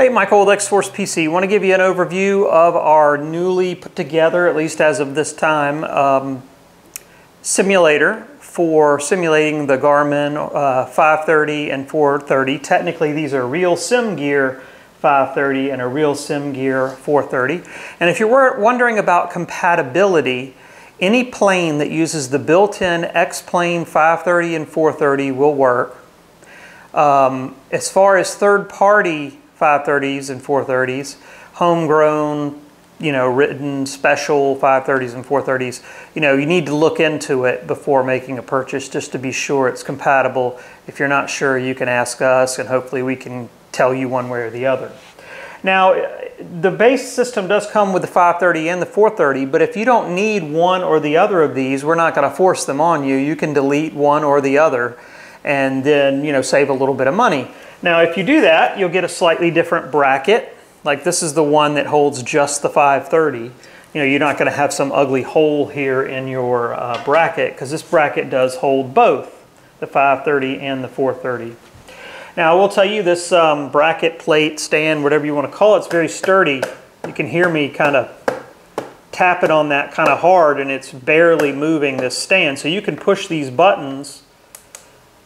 Hey, Michael with X-Force PC. I want to give you an overview of our newly put together, at least as of this time, um, simulator for simulating the Garmin uh, 530 and 430. Technically, these are real sim gear 530 and a real sim gear 430. And if you're wondering about compatibility, any plane that uses the built-in X-Plane 530 and 430 will work. Um, as far as third-party 530s and 430s, homegrown, you know, written special 530s and 430s, you know, you need to look into it before making a purchase just to be sure it's compatible. If you're not sure, you can ask us and hopefully we can tell you one way or the other. Now, the base system does come with the 530 and the 430, but if you don't need one or the other of these, we're not going to force them on you. You can delete one or the other and then, you know, save a little bit of money. Now, if you do that, you'll get a slightly different bracket. Like this is the one that holds just the 530. You know, you're not going to have some ugly hole here in your uh, bracket because this bracket does hold both the 530 and the 430. Now, I will tell you this um, bracket, plate, stand, whatever you want to call it, it's very sturdy. You can hear me kind of tap it on that kind of hard and it's barely moving this stand. So you can push these buttons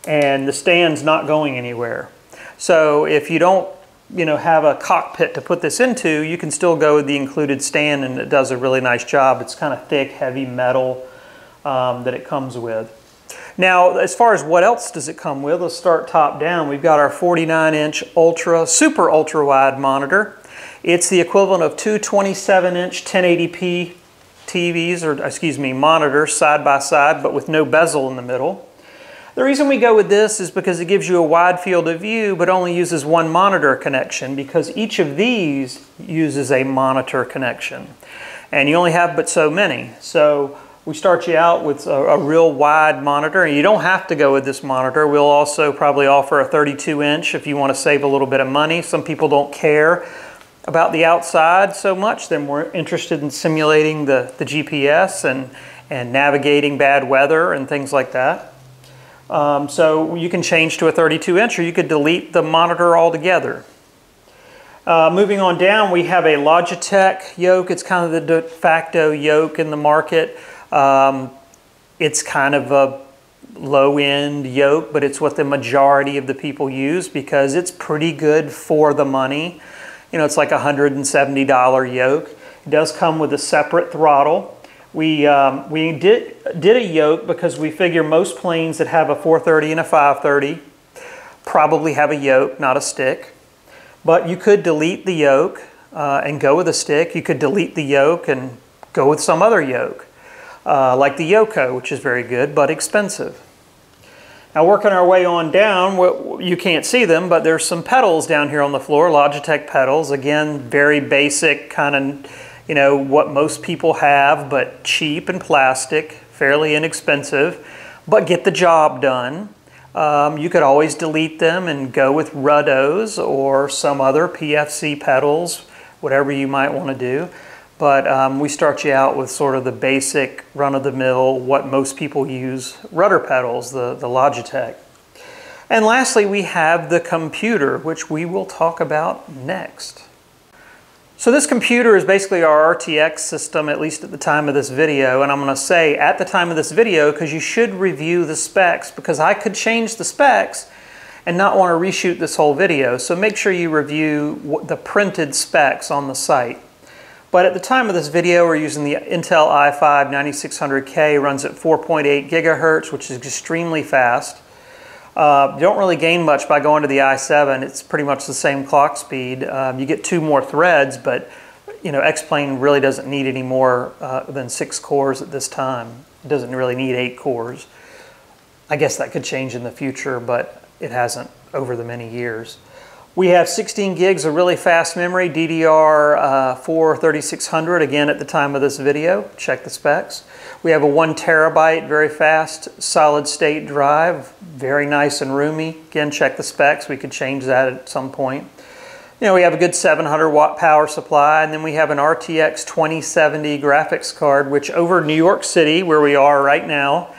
and the stand's not going anywhere. So if you don't you know, have a cockpit to put this into, you can still go with the included stand and it does a really nice job. It's kind of thick, heavy metal um, that it comes with. Now, as far as what else does it come with, let's start top down. We've got our 49 inch ultra, super ultra wide monitor. It's the equivalent of two 27 inch 1080p TVs, or excuse me, monitors side by side, but with no bezel in the middle. The reason we go with this is because it gives you a wide field of view but only uses one monitor connection because each of these uses a monitor connection. And you only have but so many. So we start you out with a, a, real wide monitor and you don't have to go with this monitor. We'll also probably offer a 32 inch if you want to save a little bit of money. Some people don't care about the outside so much. They're more interested in simulating the, the GPS and, and navigating bad weather and things like that. Um, so you can change to a 32 inch or you could delete the monitor altogether. Uh, moving on down, we have a Logitech yoke. It's kind of the de facto yoke in the market. Um, it's kind of a low-end yoke, but it's what the majority of the people use because it's pretty good for the money. You know, it's like a $170 yoke. It does come with a separate throttle. We, um, we did, did a yoke because we figure most planes that have a 430 and a 530 probably have a yoke, not a stick. But you could delete the yoke uh, and go with a stick. You could delete the yoke and go with some other yoke, uh, like the Yoko, which is very good but expensive. Now working our way on down, you can't see them, but there's some pedals down here on the floor, Logitech pedals. Again, very basic kind of you know, what most people have, but cheap and plastic, fairly inexpensive, but get the job done. Um, you could always delete them and go with Ruddos or some other PFC pedals, whatever you might want to do. But um, we start you out with sort of the basic run-of-the-mill, what most people use, rudder pedals, the, the Logitech. And lastly, we have the computer, which we will talk about next. So this computer is basically our RTX system, at least at the time of this video. And I'm going to say at the time of this video because you should review the specs because I could change the specs and not want to reshoot this whole video. So make sure you review the printed specs on the site. But at the time of this video, we're using the Intel i5 9600K, runs at 4.8 gigahertz, which is extremely fast. Uh, you don't really gain much by going to the i7. It's pretty much the same clock speed. Um, you get two more threads, but you know, X-Plane really doesn't need any more uh, than six cores at this time. It doesn't really need eight cores. I guess that could change in the future, but it hasn't over the many years. We have 16 gigs of really fast memory, DDR4 uh, 3600, again at the time of this video, check the specs. We have a one terabyte, very fast, solid state drive, very nice and roomy. Again, check the specs, we could change that at some point. You know, we have a good 700 watt power supply, and then we have an RTX 2070 graphics card, which over New York City, where we are right now,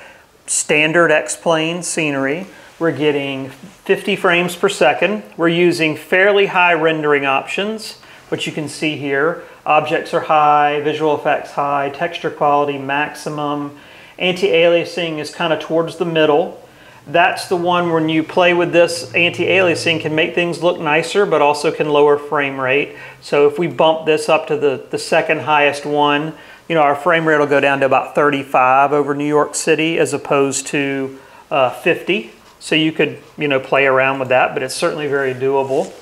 standard X-Plane scenery, we're getting 50 frames per second. We're using fairly high rendering options, which you can see here. Objects are high, visual effects high, texture quality maximum. Anti-aliasing is kind of towards the middle. That's the one when you play with this anti-aliasing can make things look nicer, but also can lower frame rate. So if we bump this up to the, the second highest one, you know, our frame rate will go down to about 35 over New York City as opposed to uh, 50. So you could, you know, play around with that, but it's certainly very doable.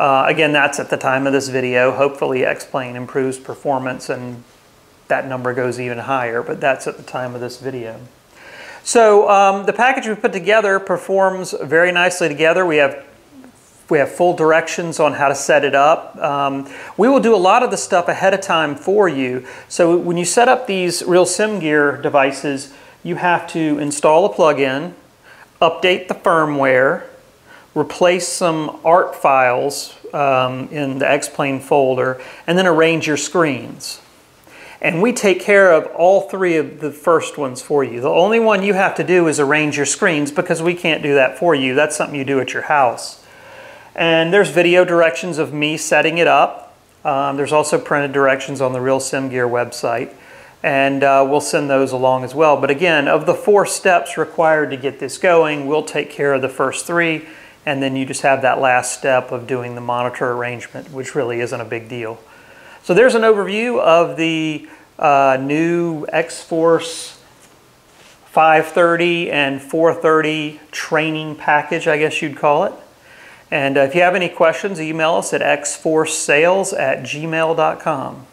Uh, again, that's at the time of this video. Hopefully X-Plane improves performance and that number goes even higher, but that's at the time of this video. So um, the package we put together performs very nicely together. We have we have full directions on how to set it up. Um, we will do a lot of the stuff ahead of time for you. So when you set up these Real Sim Gear devices, you have to install a plugin, update the firmware, replace some art files um, in the X-Plane folder, and then arrange your screens. And we take care of all three of the first ones for you. The only one you have to do is arrange your screens because we can't do that for you. That's something you do at your house. And there's video directions of me setting it up. Um, there's also printed directions on the Real Sim Gear website. And uh, we'll send those along as well. But again, of the four steps required to get this going, we'll take care of the first three. And then you just have that last step of doing the monitor arrangement, which really isn't a big deal. So there's an overview of the uh, new X-Force 530 and 430 training package, I guess you'd call it. And uh, if you have any questions, email us at xforcesales at gmail.com.